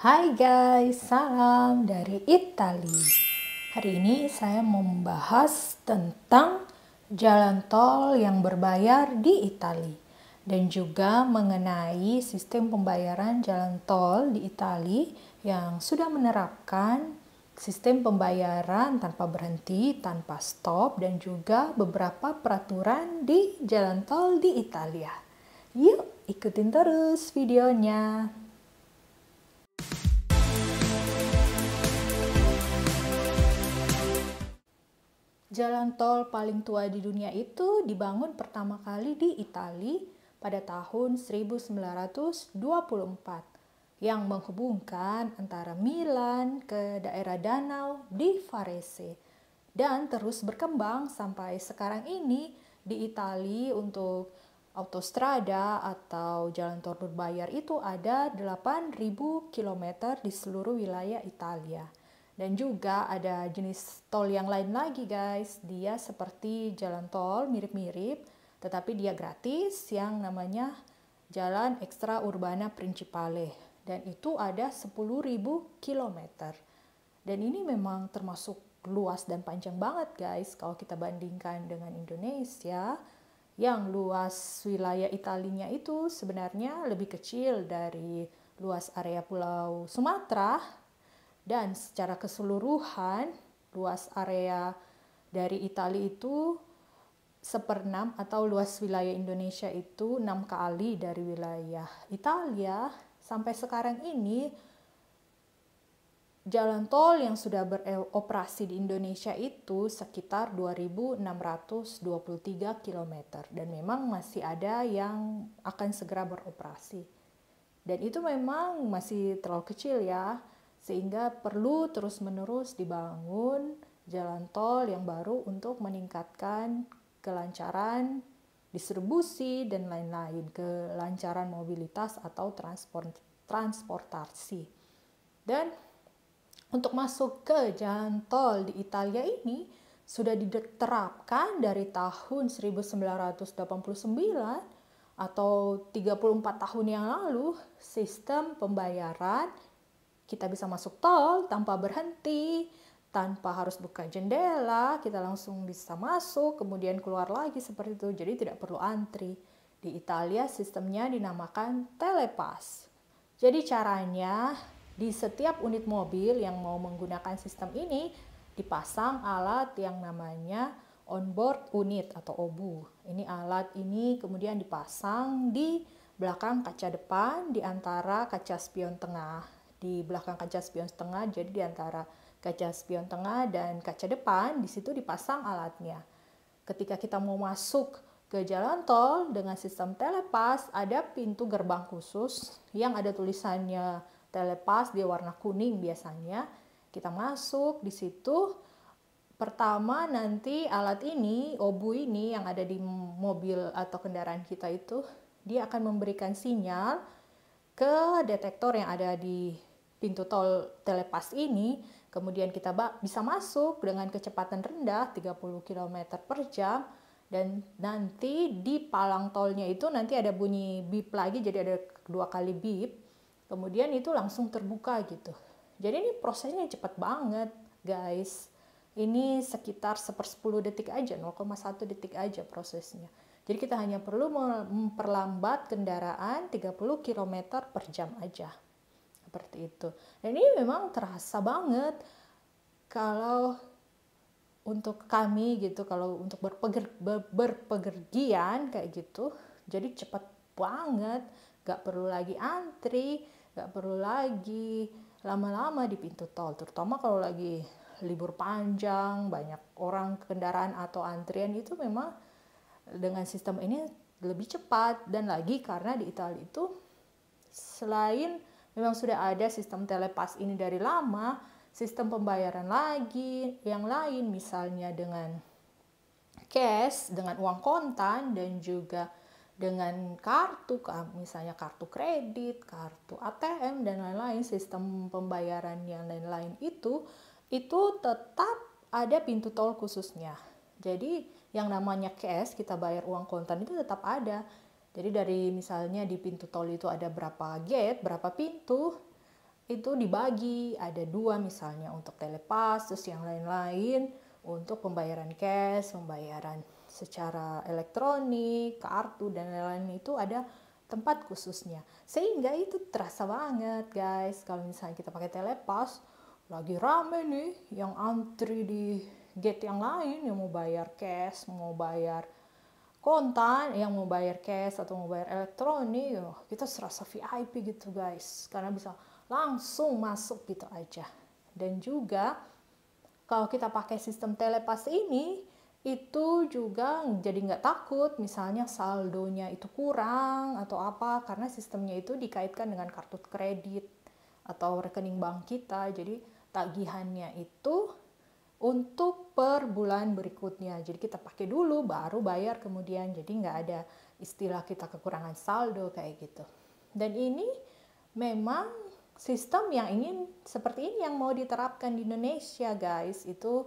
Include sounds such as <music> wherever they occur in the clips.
Hai guys, salam dari Itali. Hari ini saya membahas tentang jalan tol yang berbayar di Itali dan juga mengenai sistem pembayaran jalan tol di Itali yang sudah menerapkan sistem pembayaran tanpa berhenti, tanpa stop dan juga beberapa peraturan di jalan tol di Italia. Yuk, ikutin terus videonya. Jalan tol paling tua di dunia itu dibangun pertama kali di Italia pada tahun 1924 yang menghubungkan antara Milan ke daerah danau di Varese dan terus berkembang sampai sekarang ini di Italia untuk autostrada atau jalan tol berbayar itu ada 8.000 km di seluruh wilayah Italia. Dan juga ada jenis tol yang lain lagi guys. Dia seperti jalan tol mirip-mirip, tetapi dia gratis yang namanya Jalan Ekstra Urbana Principale. Dan itu ada 10.000 km. Dan ini memang termasuk luas dan panjang banget guys kalau kita bandingkan dengan Indonesia yang luas wilayah Italinya itu sebenarnya lebih kecil dari luas area pulau Sumatera dan secara keseluruhan luas area dari Italia itu seperenam atau luas wilayah Indonesia itu enam kali dari wilayah Italia. Sampai sekarang ini jalan tol yang sudah beroperasi di Indonesia itu sekitar 2.623 km dan memang masih ada yang akan segera beroperasi. Dan itu memang masih terlalu kecil ya sehingga perlu terus-menerus dibangun jalan tol yang baru untuk meningkatkan kelancaran distribusi dan lain-lain, kelancaran mobilitas atau transport transportasi. Dan untuk masuk ke jalan tol di Italia ini sudah diterapkan dari tahun 1989 atau 34 tahun yang lalu sistem pembayaran kita bisa masuk tol tanpa berhenti, tanpa harus buka jendela, kita langsung bisa masuk, kemudian keluar lagi seperti itu. Jadi tidak perlu antri. Di Italia sistemnya dinamakan telepass. Jadi caranya di setiap unit mobil yang mau menggunakan sistem ini dipasang alat yang namanya onboard unit atau OBU. Ini alat ini kemudian dipasang di belakang kaca depan di antara kaca spion tengah di belakang kaca spion tengah jadi di antara kaca spion tengah dan kaca depan di situ dipasang alatnya. Ketika kita mau masuk ke jalan tol dengan sistem telepas ada pintu gerbang khusus yang ada tulisannya telepas di warna kuning biasanya. Kita masuk di situ pertama nanti alat ini obu ini yang ada di mobil atau kendaraan kita itu dia akan memberikan sinyal ke detektor yang ada di pintu tol telepas ini, kemudian kita bisa masuk dengan kecepatan rendah 30 km per jam dan nanti di palang tolnya itu nanti ada bunyi beep lagi jadi ada dua kali beep kemudian itu langsung terbuka gitu. Jadi ini prosesnya cepat banget guys. Ini sekitar sepersepuluh detik aja 0,1 detik aja prosesnya. Jadi kita hanya perlu memperlambat kendaraan 30 km per jam aja seperti itu. Dan ini memang terasa banget kalau untuk kami gitu, kalau untuk berpeger, ber, berpegergian kayak gitu, jadi cepat banget, gak perlu lagi antri, gak perlu lagi lama-lama di pintu tol, terutama kalau lagi libur panjang, banyak orang kendaraan atau antrian itu memang dengan sistem ini lebih cepat. Dan lagi karena di Italia itu selain memang sudah ada sistem telepas ini dari lama, sistem pembayaran lagi yang lain misalnya dengan cash, dengan uang kontan dan juga dengan kartu misalnya kartu kredit, kartu ATM dan lain-lain sistem pembayaran yang lain-lain itu itu tetap ada pintu tol khususnya. Jadi yang namanya cash kita bayar uang kontan itu tetap ada jadi dari misalnya di pintu tol itu ada berapa gate, berapa pintu, itu dibagi. Ada dua misalnya untuk telepas terus yang lain-lain untuk pembayaran cash pembayaran secara elektronik kartu dan lain-lain. Itu ada tempat khususnya. Sehingga itu terasa banget guys. Kalau misalnya kita pakai telepas lagi rame nih yang antri di gate yang lain yang mau bayar cash mau bayar kontan yang mau bayar cash atau mau bayar elektronik kita serasa VIP gitu guys. Karena bisa langsung masuk gitu aja. Dan juga kalau kita pakai sistem telepas ini itu juga jadi nggak takut. Misalnya saldonya itu kurang atau apa karena sistemnya itu dikaitkan dengan kartu kredit atau rekening bank kita. Jadi tagihannya itu untuk per bulan berikutnya jadi kita pakai dulu baru bayar kemudian jadi nggak ada istilah kita kekurangan saldo kayak gitu dan ini memang sistem yang ingin seperti ini yang mau diterapkan di Indonesia guys itu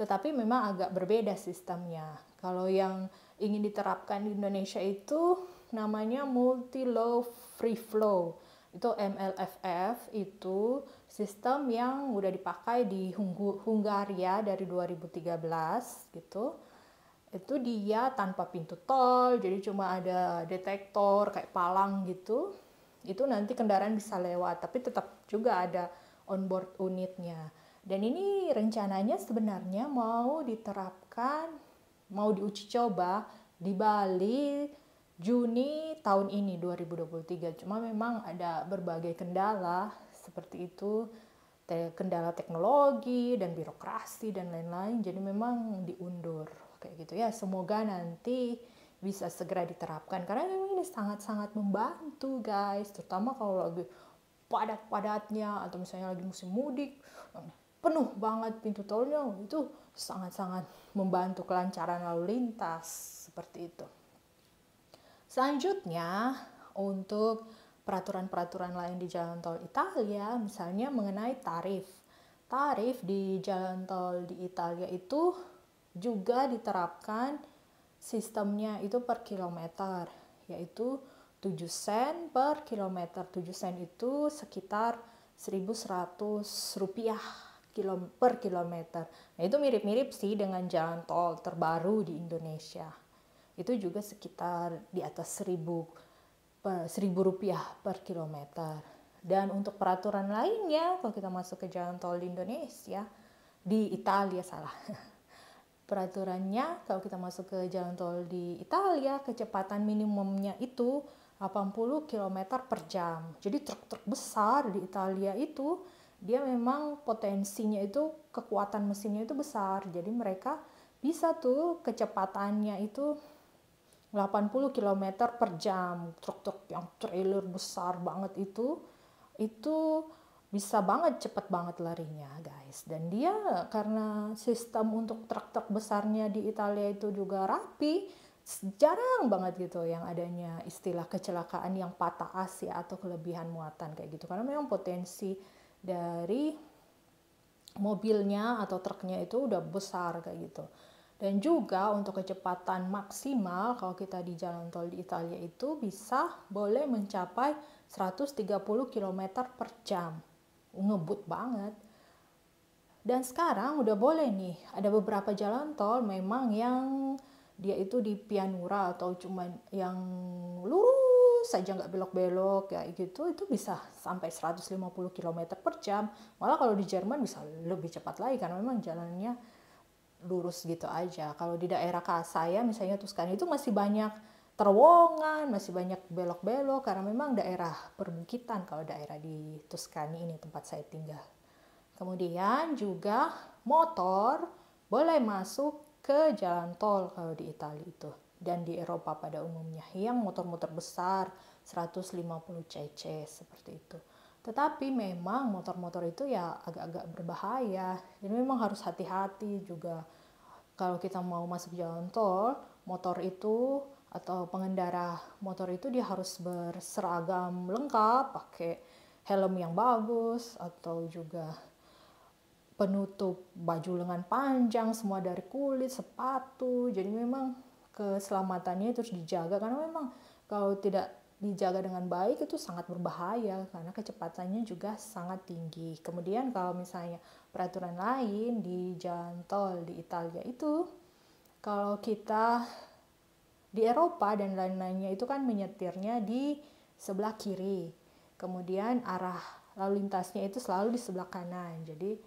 tetapi memang agak berbeda sistemnya. Kalau yang ingin diterapkan di Indonesia itu namanya multi law free flow. Itu MLFF itu sistem yang udah dipakai di Hungaria dari 2013 gitu. Itu dia tanpa pintu tol, jadi cuma ada detektor kayak palang gitu. Itu nanti kendaraan bisa lewat, tapi tetap juga ada onboard unitnya. Dan ini rencananya sebenarnya mau diterapkan, mau diuji coba di Bali Juni tahun ini 2023. Cuma memang ada berbagai kendala seperti itu, kendala teknologi dan birokrasi dan lain-lain. Jadi memang diundur kayak gitu ya. Semoga nanti bisa segera diterapkan karena memang ini sangat-sangat membantu guys, terutama kalau lagi padat-padatnya atau misalnya lagi musim mudik penuh banget pintu tolnya itu sangat-sangat membantu kelancaran lalu lintas seperti itu. Selanjutnya untuk peraturan-peraturan lain di jalan tol Italia misalnya mengenai tarif. Tarif di jalan tol di Italia itu juga diterapkan sistemnya itu per kilometer yaitu 7 sen per kilometer. 7 sen itu sekitar 1100 rupiah per kilometer. Nah, itu mirip-mirip sih dengan jalan tol terbaru di Indonesia. Itu juga sekitar di atas seribu, seribu rupiah per kilometer. Dan untuk peraturan lainnya, kalau kita masuk ke jalan tol di Indonesia, di Italia salah. <laughs> Peraturannya kalau kita masuk ke jalan tol di Italia, kecepatan minimumnya itu 80 km per jam. Jadi truk-truk besar di Italia itu dia memang potensinya itu kekuatan mesinnya itu besar jadi mereka bisa tuh kecepatannya itu 80 km per jam. Truk-truk yang trailer besar banget itu itu bisa banget cepet banget larinya guys. Dan dia karena sistem untuk truk-truk besarnya di Italia itu juga rapi jarang banget gitu yang adanya istilah kecelakaan yang patah as ya atau kelebihan muatan kayak gitu. Karena memang potensi dari mobilnya atau truknya itu udah besar kayak gitu. Dan juga untuk kecepatan maksimal kalau kita di jalan tol di Italia itu bisa boleh mencapai 130 km per jam. Ngebut banget. Dan sekarang udah boleh nih, ada beberapa jalan tol memang yang dia itu di pianura atau cuma yang lurus saja nggak belok-belok ya gitu itu bisa sampai 150 km per jam malah kalau di Jerman bisa lebih cepat lagi karena memang jalannya lurus gitu aja. Kalau di daerah saya misalnya Tuscany itu masih banyak terowongan masih banyak belok-belok karena memang daerah perbukitan kalau daerah di Tuscany ini tempat saya tinggal. Kemudian juga motor boleh masuk ke jalan tol kalau di Italia itu. Dan di Eropa pada umumnya yang motor-motor besar 150 cc seperti itu. Tetapi memang motor-motor itu ya agak-agak berbahaya. Jadi memang harus hati-hati juga kalau kita mau masuk jalan tol, motor itu atau pengendara motor itu dia harus berseragam lengkap, pakai helm yang bagus atau juga penutup baju lengan panjang semua dari kulit, sepatu. Jadi memang keselamatannya itu harus dijaga karena memang kalau tidak dijaga dengan baik itu sangat berbahaya karena kecepatannya juga sangat tinggi. Kemudian kalau misalnya peraturan lain di jalan tol di Italia itu kalau kita di Eropa dan lain-lainnya itu kan menyetirnya di sebelah kiri. Kemudian arah lalu lintasnya itu selalu di sebelah kanan. Jadi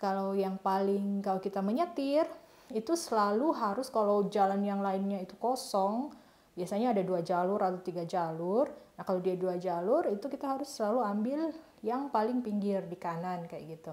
kalau yang paling kalau kita menyetir itu selalu harus kalau jalan yang lainnya itu kosong biasanya ada dua jalur atau tiga jalur. Nah kalau dia dua jalur itu kita harus selalu ambil yang paling pinggir di kanan kayak gitu.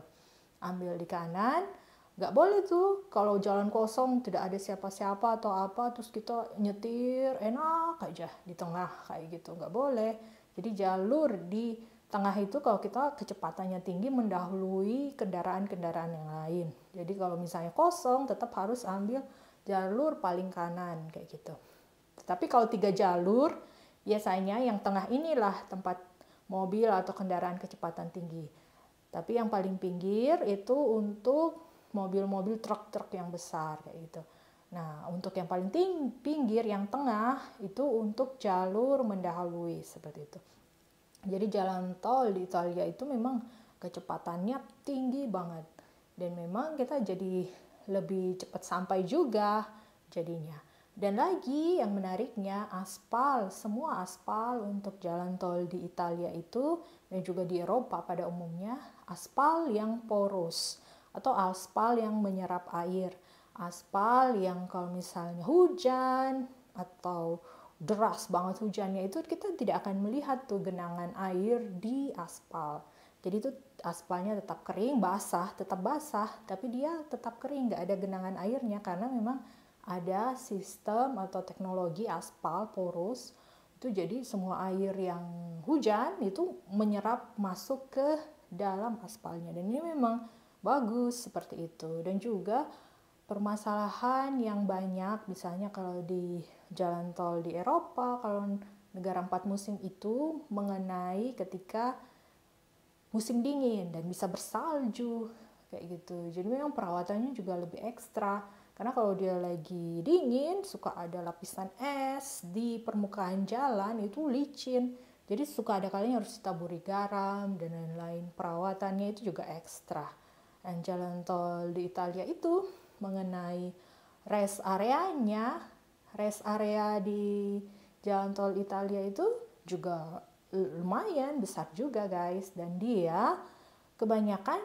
Ambil di kanan nggak boleh tuh kalau jalan kosong tidak ada siapa-siapa atau apa terus kita nyetir enak aja di tengah kayak gitu. Nggak boleh. Jadi jalur di tengah itu kalau kita kecepatannya tinggi mendahului kendaraan-kendaraan yang lain. Jadi kalau misalnya kosong tetap harus ambil jalur paling kanan kayak gitu tapi kalau tiga jalur, biasanya yang tengah inilah tempat mobil atau kendaraan kecepatan tinggi. Tapi yang paling pinggir itu untuk mobil-mobil truk-truk yang besar kayak gitu. Nah, untuk yang paling tinggi, pinggir, yang tengah itu untuk jalur mendahului seperti itu. Jadi jalan tol di Italia itu memang kecepatannya tinggi banget dan memang kita jadi lebih cepat sampai juga jadinya. Dan lagi yang menariknya aspal, semua aspal untuk jalan tol di Italia itu dan juga di Eropa pada umumnya aspal yang poros atau aspal yang menyerap air. Aspal yang kalau misalnya hujan atau deras banget hujannya itu kita tidak akan melihat tuh genangan air di aspal. Jadi itu aspalnya tetap kering, basah, tetap basah, tapi dia tetap kering, nggak ada genangan airnya karena memang ada sistem atau teknologi aspal porus itu jadi semua air yang hujan itu menyerap masuk ke dalam aspalnya. Dan ini memang bagus seperti itu. Dan juga permasalahan yang banyak misalnya kalau di jalan tol di Eropa kalau negara empat musim itu mengenai ketika musim dingin dan bisa bersalju kayak gitu. Jadi memang perawatannya juga lebih ekstra karena kalau dia lagi dingin, suka ada lapisan es di permukaan jalan itu licin. Jadi suka ada kalinya harus ditaburi garam dan lain-lain. Perawatannya itu juga ekstra. Dan jalan tol di Italia itu mengenai rest areanya, rest area di jalan tol Italia itu juga lumayan besar juga guys. Dan dia kebanyakan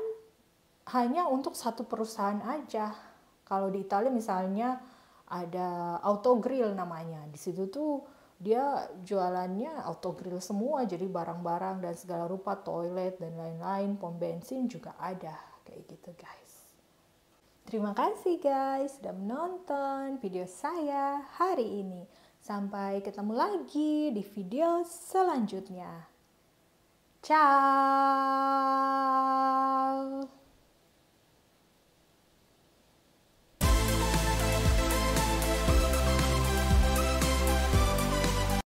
hanya untuk satu perusahaan aja kalau di Italia misalnya ada auto grill namanya. Di situ tuh dia jualannya auto grill semua jadi barang-barang dan segala rupa toilet dan lain-lain pom bensin juga ada kayak gitu guys. Terima kasih guys sudah menonton video saya hari ini. Sampai ketemu lagi di video selanjutnya. Ciao